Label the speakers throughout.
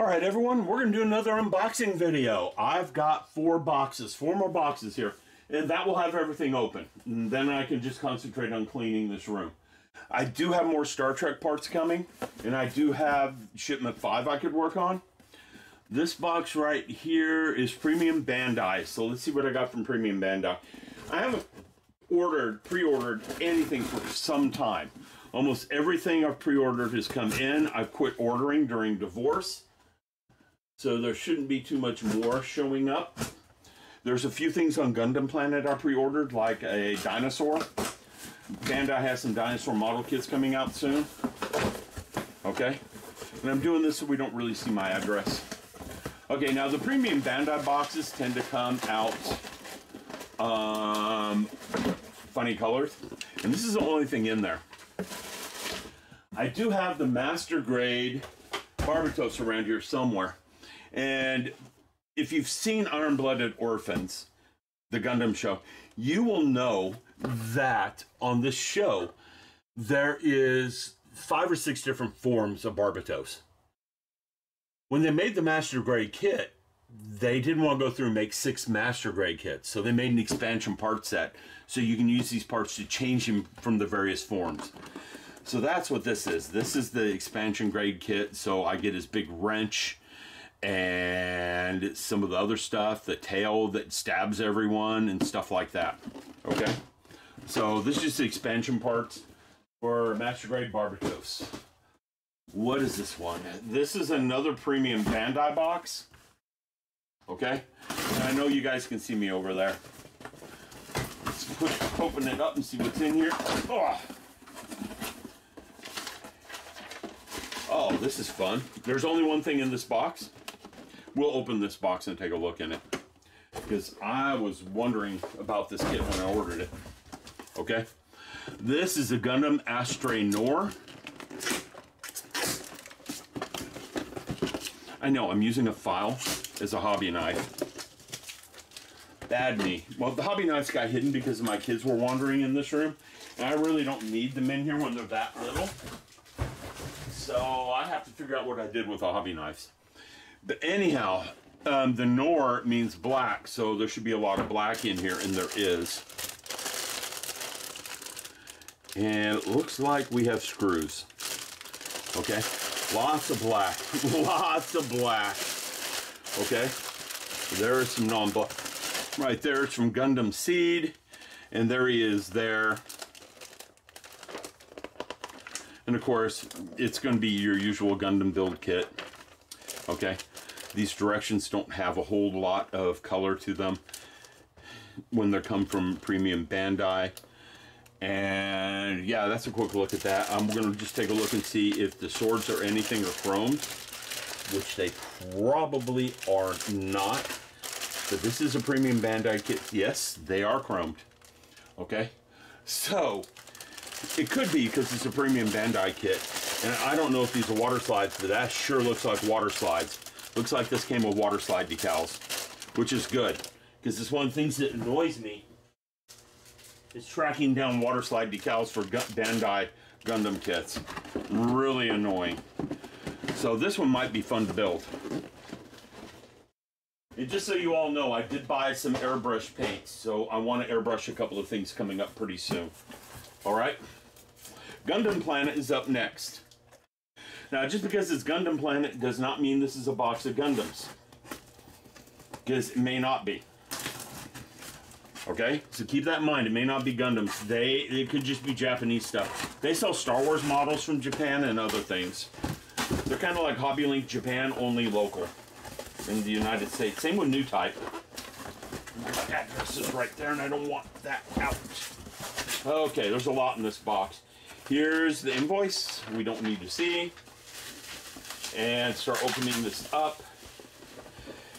Speaker 1: All right, everyone, we're going to do another unboxing video. I've got four boxes, four more boxes here, and that will have everything open. And then I can just concentrate on cleaning this room. I do have more Star Trek parts coming, and I do have shipment five I could work on. This box right here is Premium Bandai, so let's see what I got from Premium Bandai. I haven't ordered, pre-ordered anything for some time. Almost everything I've pre-ordered has come in. I've quit ordering during divorce. So there shouldn't be too much more showing up. There's a few things on Gundam Planet I pre-ordered, like a dinosaur. Bandai has some dinosaur model kits coming out soon. Okay. And I'm doing this so we don't really see my address. Okay, now the premium Bandai boxes tend to come out um, funny colors. And this is the only thing in there. I do have the master grade Barbatos around here somewhere. And if you've seen Iron Blooded Orphans, the Gundam show, you will know that on this show, there is five or six different forms of Barbatos. When they made the Master Grade kit, they didn't want to go through and make six Master Grade kits. So they made an expansion part set so you can use these parts to change them from the various forms. So that's what this is. This is the expansion grade kit. So I get his big wrench and some of the other stuff, the tail that stabs everyone and stuff like that. Okay. So this is just the expansion parts for Master Grade Barbatos. What is this one? This is another premium Bandai box. Okay. And I know you guys can see me over there. Let's push, open it up and see what's in here. Oh. Oh, this is fun. There's only one thing in this box. We'll open this box and take a look in it. Because I was wondering about this kit when I ordered it. Okay. This is a Gundam Astray Noir. I know, I'm using a file as a hobby knife. Bad me. Well, the hobby knives got hidden because my kids were wandering in this room. And I really don't need them in here when they're that little. So I have to figure out what I did with the hobby knives. But anyhow, um, the Noir means black, so there should be a lot of black in here, and there is. And it looks like we have screws. Okay, lots of black, lots of black. Okay, there is some non-black. Right there, it's from Gundam Seed, and there he is there. And of course, it's going to be your usual Gundam build kit. Okay, these directions don't have a whole lot of color to them when they come from Premium Bandai. And yeah, that's a quick look at that. I'm going to just take a look and see if the swords or anything are chromed, which they probably are not. But this is a Premium Bandai kit. Yes, they are chromed. Okay, so it could be because it's a premium Bandai kit. And I don't know if these are water slides, but that sure looks like water slides. Looks like this came with water slide decals, which is good. Because it's one of the things that annoys me is tracking down water slide decals for Bandai Gundam kits. Really annoying. So this one might be fun to build. And just so you all know, I did buy some airbrush paints, so I want to airbrush a couple of things coming up pretty soon. All right. Gundam Planet is up next. Now, just because it's Gundam Planet does not mean this is a box of Gundams. Because it may not be. Okay? So keep that in mind. It may not be Gundams. They it could just be Japanese stuff. They sell Star Wars models from Japan and other things. They're kind of like Hobby Link Japan, only local in the United States. Same with New Type. My address is right there, and I don't want that out. Okay, there's a lot in this box. Here's the invoice we don't need to see. And start opening this up.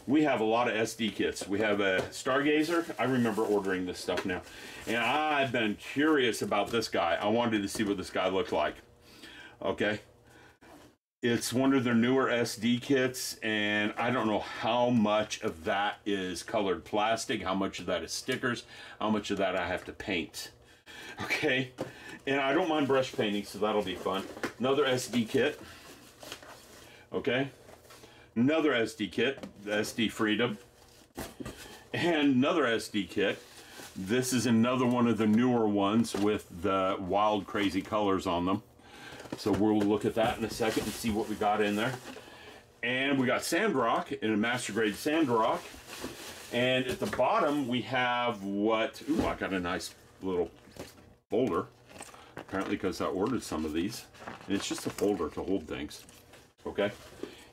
Speaker 1: We have a lot of SD kits. We have a Stargazer. I remember ordering this stuff now. And I've been curious about this guy. I wanted to see what this guy looked like. Okay. It's one of their newer SD kits, and I don't know how much of that is colored plastic, how much of that is stickers, how much of that I have to paint. Okay, and I don't mind brush painting, so that'll be fun. Another SD kit. Okay, another SD kit, the SD Freedom, and another SD kit. This is another one of the newer ones with the wild, crazy colors on them. So we'll look at that in a second and see what we got in there. And we got Sandrock in a master grade Sandrock. And at the bottom we have what, ooh, I got a nice little folder. Apparently because I ordered some of these. And it's just a folder to hold things. Okay.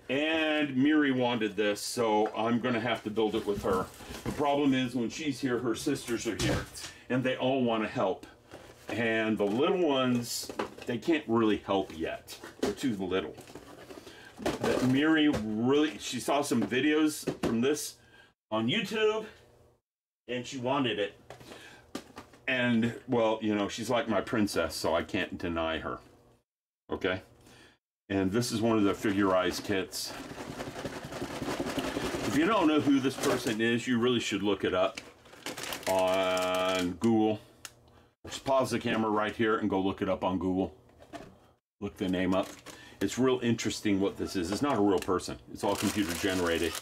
Speaker 1: And Miri wanted this, so I'm going to have to build it with her. The problem is when she's here, her sisters are here, and they all want to help. And the little ones, they can't really help yet. They're too little. But Miri really, she saw some videos from this on YouTube, and she wanted it. And, well, you know, she's like my princess, so I can't deny her. Okay? And this is one of the figurized kits. If you don't know who this person is, you really should look it up on Google. Just pause the camera right here and go look it up on Google. Look the name up. It's real interesting what this is. It's not a real person. It's all computer generated.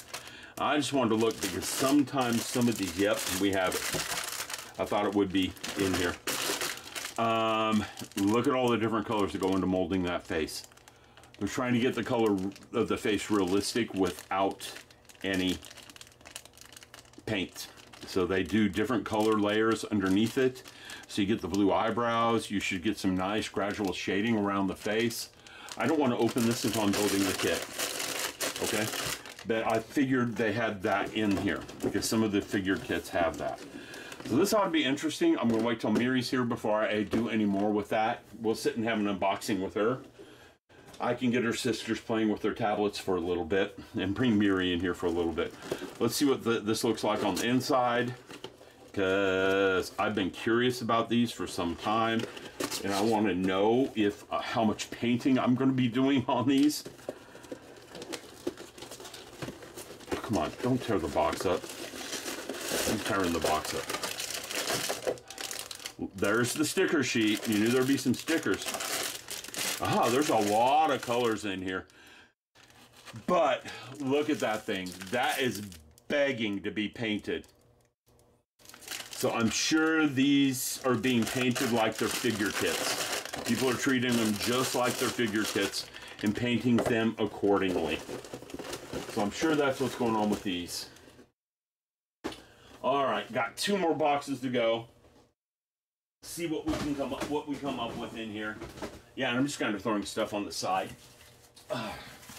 Speaker 1: I just wanted to look because sometimes some of these, yep, we have it. I thought it would be in here. Um, look at all the different colors that go into molding that face. They're trying to get the color of the face realistic without any paint. So they do different color layers underneath it. So you get the blue eyebrows. You should get some nice gradual shading around the face. I don't want to open this until I'm building the kit. Okay? But I figured they had that in here because some of the figure kits have that. So this ought to be interesting. I'm going to wait till Miri's here before I do any more with that. We'll sit and have an unboxing with her. I can get her sisters playing with their tablets for a little bit and bring Miri in here for a little bit. Let's see what the, this looks like on the inside because I've been curious about these for some time and I want to know if uh, how much painting I'm going to be doing on these. Come on, don't tear the box up. I'm tearing the box up. There's the sticker sheet. You knew there'd be some stickers. Ah, there's a lot of colors in here. But look at that thing. That is begging to be painted. So I'm sure these are being painted like their figure kits. People are treating them just like their figure kits and painting them accordingly. So I'm sure that's what's going on with these. All right, got two more boxes to go. See what we can come up what we come up with in here. Yeah, and I'm just kind of throwing stuff on the side. Uh,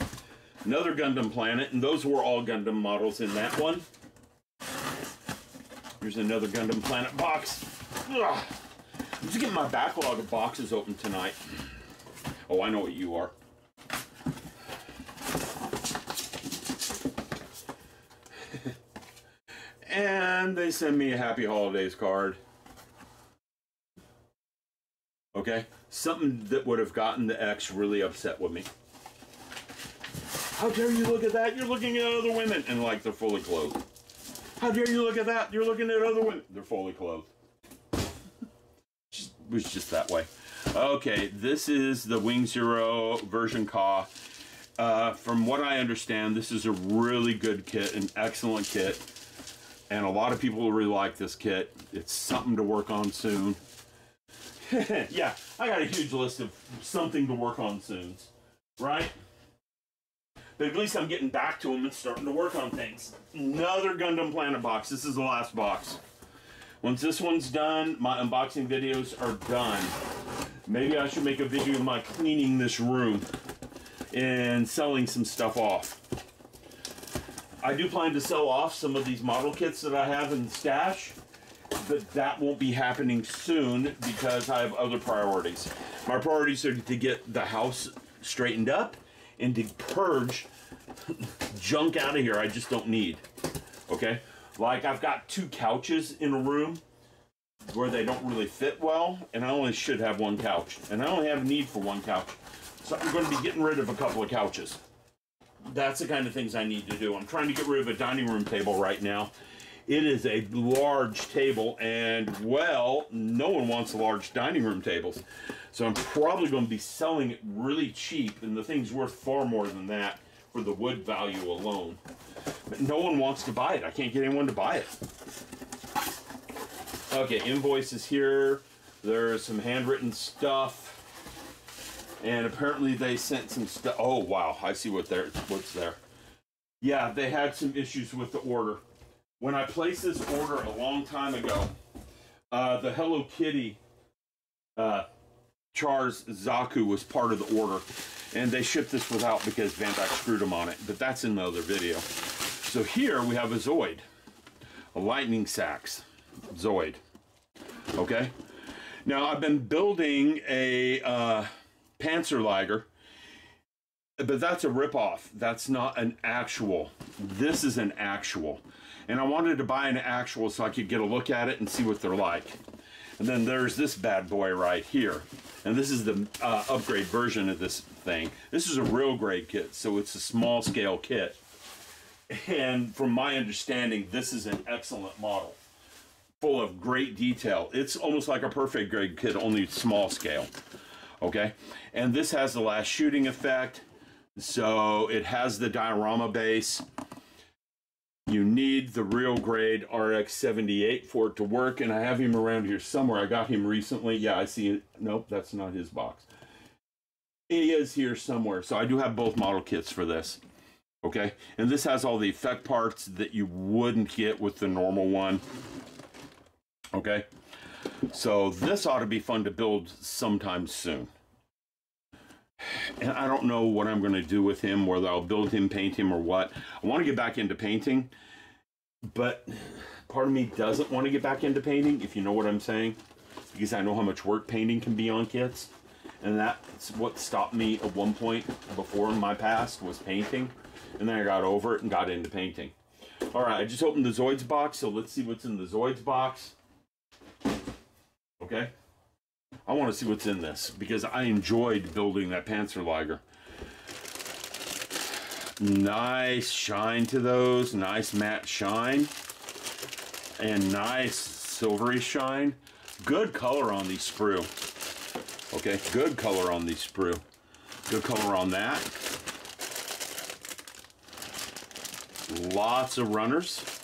Speaker 1: another Gundam Planet, and those were all Gundam models in that one. Here's another Gundam Planet box. Ugh. I'm just getting my backlog of boxes open tonight. Oh, I know what you are. and they send me a happy holidays card. Okay? Something that would have gotten the ex really upset with me. How dare you look at that? You're looking at other women and like they're fully clothed. How dare you look at that? You're looking at other women. They're fully clothed. It was just that way. Okay, this is the Wing Zero version Ka. Uh, from what I understand, this is a really good kit, an excellent kit. And a lot of people really like this kit. It's something to work on soon. yeah, I got a huge list of something to work on soon, right? But at least I'm getting back to them and starting to work on things. Another Gundam Planet box. This is the last box. Once this one's done, my unboxing videos are done. Maybe I should make a video of my cleaning this room and selling some stuff off. I do plan to sell off some of these model kits that I have in the stash but that won't be happening soon because I have other priorities. My priorities are to get the house straightened up and to purge junk out of here I just don't need. Okay? Like I've got two couches in a room where they don't really fit well, and I only should have one couch. And I only have a need for one couch. So I'm going to be getting rid of a couple of couches. That's the kind of things I need to do. I'm trying to get rid of a dining room table right now it is a large table, and well, no one wants large dining room tables. So I'm probably going to be selling it really cheap, and the thing's worth far more than that for the wood value alone. But no one wants to buy it. I can't get anyone to buy it. Okay, invoices here. There's some handwritten stuff. And apparently they sent some stuff. Oh wow, I see what there what's there. Yeah, they had some issues with the order. When I placed this order a long time ago, uh, the Hello Kitty uh, Char's Zaku was part of the order, and they shipped this without because Bandai screwed them on it. But that's in the other video. So here we have a Zoid, a Lightning Sax Zoid. Okay. Now I've been building a uh, Panzerlager, but that's a ripoff. That's not an actual. This is an actual. And I wanted to buy an actual so I could get a look at it and see what they're like. And then there's this bad boy right here. And this is the uh, upgrade version of this thing. This is a real grade kit, so it's a small scale kit. And from my understanding, this is an excellent model. Full of great detail. It's almost like a perfect grade kit, only small scale. Okay? And this has the last shooting effect. So it has the diorama base. You need the real grade RX 78 for it to work, and I have him around here somewhere. I got him recently. Yeah, I see it. Nope, that's not his box. He is here somewhere. So I do have both model kits for this. Okay, and this has all the effect parts that you wouldn't get with the normal one. Okay, so this ought to be fun to build sometime soon and I don't know what I'm going to do with him, whether I'll build him, paint him, or what. I want to get back into painting, but part of me doesn't want to get back into painting, if you know what I'm saying, because I know how much work painting can be on kits, and that's what stopped me at one point before in my past was painting, and then I got over it and got into painting. All right, I just opened the Zoids box, so let's see what's in the Zoids box. Okay. I want to see what's in this because I enjoyed building that Panzerlager. Nice shine to those, nice matte shine, and nice silvery shine. Good color on these sprue. Okay, good color on these sprue. Good color on that. Lots of runners.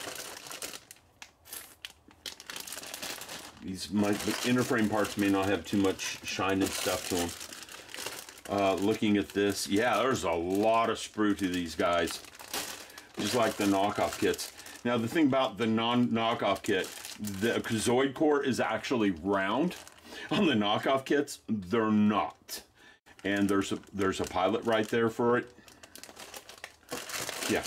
Speaker 1: These my inner frame parts may not have too much shine and stuff to them. Uh, looking at this, yeah, there's a lot of sprue to these guys, just like the knockoff kits. Now the thing about the non-knockoff kit, the Zoid core is actually round. On the knockoff kits, they're not. And there's a there's a pilot right there for it. Yeah,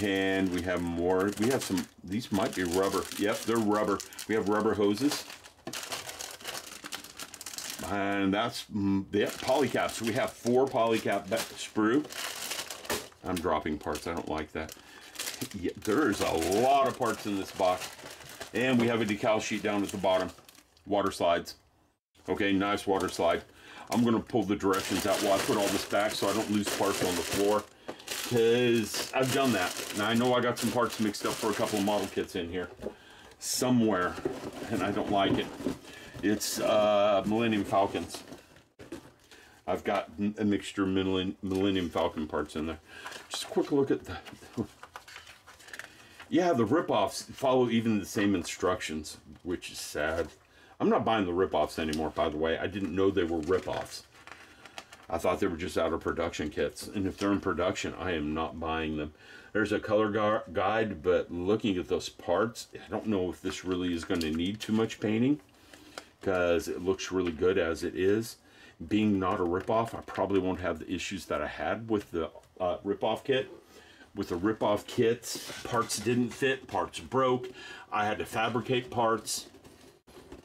Speaker 1: and we have more. We have some, these might be rubber. Yep, they're rubber. We have rubber hoses. And that's, mm, yeah, polycaps. We have four polycap sprue. I'm dropping parts. I don't like that. Yeah, there's a lot of parts in this box. And we have a decal sheet down at the bottom. Water slides. Okay, nice water slide. I'm going to pull the directions out while I put all this back so I don't lose parts on the floor because I've done that. Now I know I got some parts mixed up for a couple of model kits in here somewhere, and I don't like it. It's uh, Millennium Falcons. I've got a mixture of Millennium Falcon parts in there. Just a quick look at the... yeah, the ripoffs follow even the same instructions, which is sad. I'm not buying the ripoffs anymore, by the way. I didn't know they were ripoffs. I thought they were just out of production kits. And if they're in production, I am not buying them. There's a color guide, but looking at those parts, I don't know if this really is going to need too much painting because it looks really good as it is. Being not a ripoff, I probably won't have the issues that I had with the uh, ripoff kit. With the ripoff kits, parts didn't fit, parts broke. I had to fabricate parts.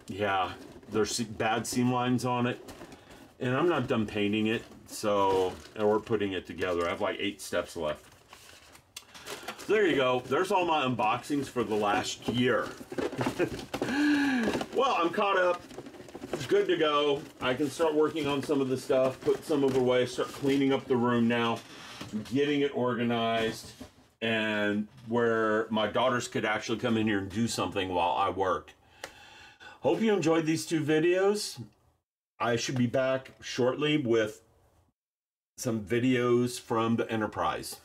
Speaker 1: Yeah, there's bad seam lines on it and I'm not done painting it, so, or putting it together. I have like eight steps left. There you go. There's all my unboxings for the last year. well, I'm caught up. Good to go. I can start working on some of the stuff, put some of it away, start cleaning up the room now, getting it organized, and where my daughters could actually come in here and do something while I work. Hope you enjoyed these two videos. I should be back shortly with some videos from the Enterprise.